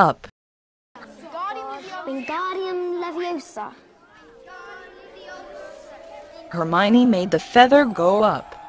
up. Wingardium Leviosa. Hermione made the feather go up.